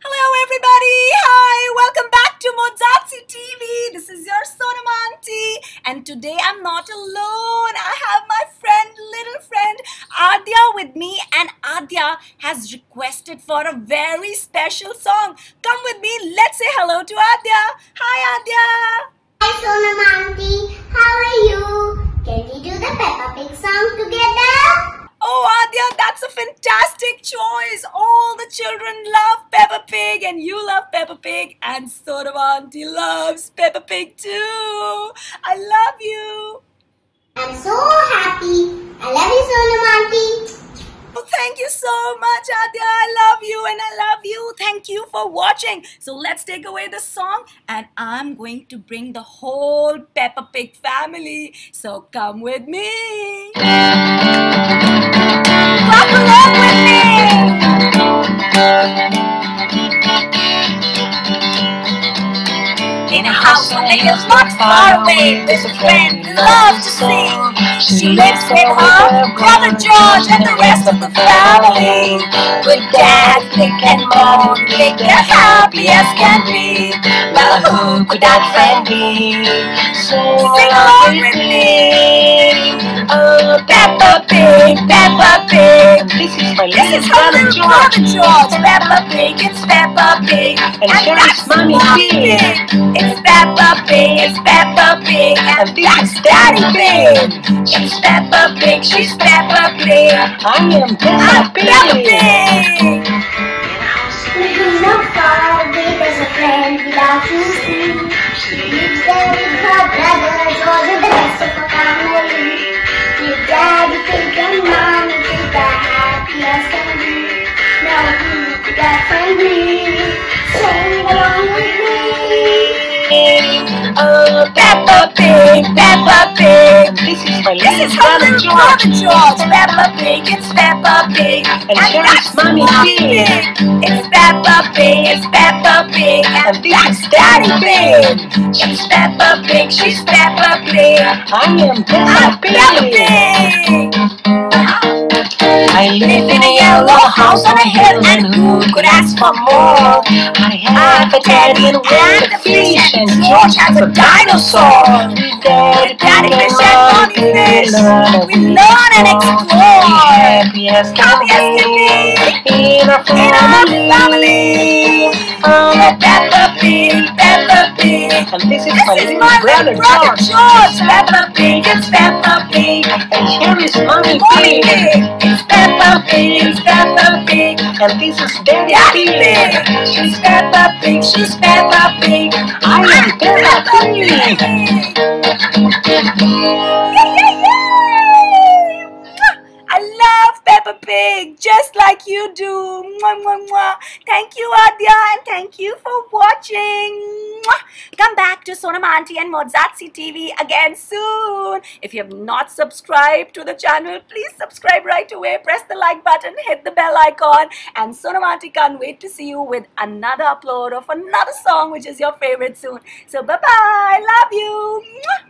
Hello, everybody. Hi, welcome back to Mozartsy TV. This is your Sonam Aunty. And today I'm not alone. I have my friend, little friend Aadya with me, and Aadya has requested for a very special song. Come with me. Let's say hello to Aadya. Hi, Aadya. Hi Sonam Aunty, how are you? Can we do the Peppa Pig song together? Oh, Aadya, that's a fantastic choice. All the children love Peppa Pig, and you love Peppa Pig, and Sonam Auntie loves Peppa Pig too. I love you. I'm so happy. I love you Sonam Aunty. Oh, thank you so much, Aadya. I love you and I love you. Thank you for watching. So let's take away the song, and I'm going to bring the whole Peppa Pig family. So come with me. Clap along with me. In a house on the hills not far away, there's a friend who loves to sing. She lives with her brother George and the rest of the family. With dad, Nick and mom, Nick they're happy as can be. Well, who could that friend be? Sing along with me. Oh, Peppa Pig, Peppa Pig. This is my This is brother George. George. Peppa Pig, it's Peppa Pig. And here is Mommy Pig. It's Peppa Pig, it's Peppa Pig. And And that's Daddy Daddy Pig. It's Peppa Pig, she's Peppa Pig. I am Peppa I'm Peppa Pig. Pig. Living not far away, there's a friend we love to see. She lives there with her brother George and the rest of her Peppa Pig, Peppa Pig. This is my This is brother George. George. Peppa Pig, it's Peppa Pig. And is that's Mommy Pig. It's Peppa Pig, it's Peppa Pig. And And that's Daddy Pig. It's Peppa Pig, she's Peppa Pig. I am Peppa I'm Peppa Pig. Pig. I Live in a yellow house on a hill, and who could ask for more? I have a daddy and and a fish, and George has a dinosaur. Daddy, Daddy fish and mommy fish. We learn and explore. Can Happy as can be in our family. Oh, Peppa Pig, Peppa Pig. And this is my little brother brother George. George. Peppa Pig, it's Peppa Pig. And here is Mommy. Pig, it's Peppa Pig, it's Peppa Pig. This is Pig. Pig, she's Peppa Pig, she's Peppa Pig. I am Peppa Pig. Just like you do. Mwah, mwah, mwah. Thank you, Aadya, and thank you for watching. Mwah. Come back to Sonam Aunty and Mozartsy TV again soon. If you have not subscribed to the channel, please subscribe right away. Press the like button, hit the bell icon, and Sonam Aunty can't wait to see you with another upload of another song which is your favorite soon. So bye bye. Love you. Mwah.